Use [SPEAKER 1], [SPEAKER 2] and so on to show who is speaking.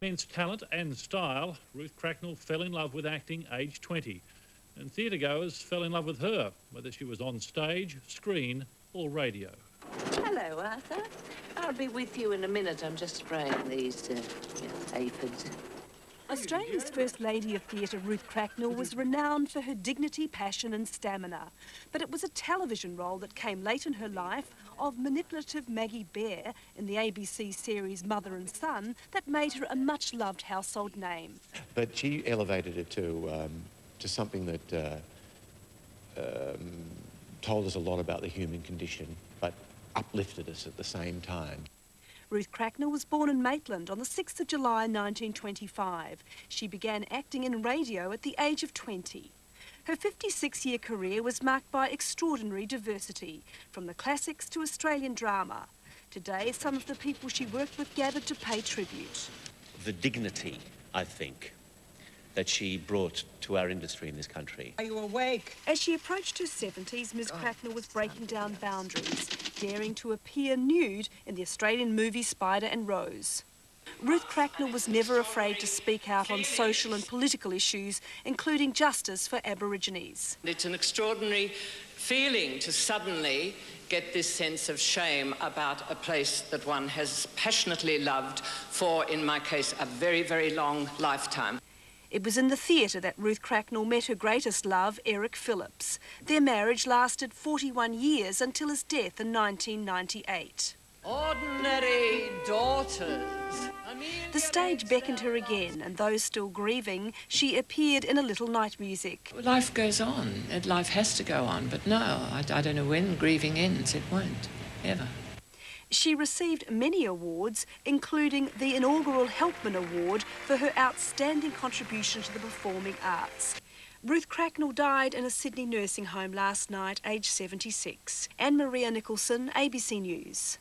[SPEAKER 1] Immense talent and style, Ruth Cracknell fell in love with acting aged 20. And theatre goers fell in love with her, whether she was on stage, screen, or radio.
[SPEAKER 2] Hello, Arthur. I'll be with you in a minute. I'm just spraying these uh, aphids.
[SPEAKER 3] Australia's First Lady of Theatre, Ruth Cracknell, was renowned for her dignity, passion and stamina. But it was a television role that came late in her life of manipulative Maggie Beare in the ABC series Mother and Son that made her a much-loved household name.
[SPEAKER 4] But she elevated it to, um, to something that uh, um, told us a lot about the human condition, but uplifted us at the same time.
[SPEAKER 3] Ruth Cracknell was born in Maitland on the 6th of July 1925. She began acting in radio at the age of 20. Her 56-year career was marked by extraordinary diversity, from the classics to Australian drama. Today, some of the people she worked with gathered to pay tribute.
[SPEAKER 5] The dignity, I think, that she brought to our industry in this country.
[SPEAKER 6] Are you awake?
[SPEAKER 3] As she approached her 70s, Ms Cracknell was breaking down boundaries, daring to appear nude in the Australian movie Spider and Rose. Ruth Cracknell was never afraid to speak out on social and political issues, including justice for Aborigines.
[SPEAKER 7] It's an extraordinary feeling to suddenly get this sense of shame about a place that one has passionately loved for, in my case, a very, very long lifetime.
[SPEAKER 3] It was in the theatre that Ruth Cracknell met her greatest love, Eric Phillips. Their marriage lasted 41 years until his death in 1998.
[SPEAKER 7] Ordinary daughters.
[SPEAKER 3] The stage beckoned her again, and though still grieving, she appeared in a little night music.
[SPEAKER 8] Life goes on, and life has to go on, but no, I, I don't know when grieving ends. It won't, ever.
[SPEAKER 3] She received many awards, including the inaugural Helpman Award for her outstanding contribution to the performing arts. Ruth Cracknell died in a Sydney nursing home last night, aged 76. Anne Maria Nicholson, ABC News.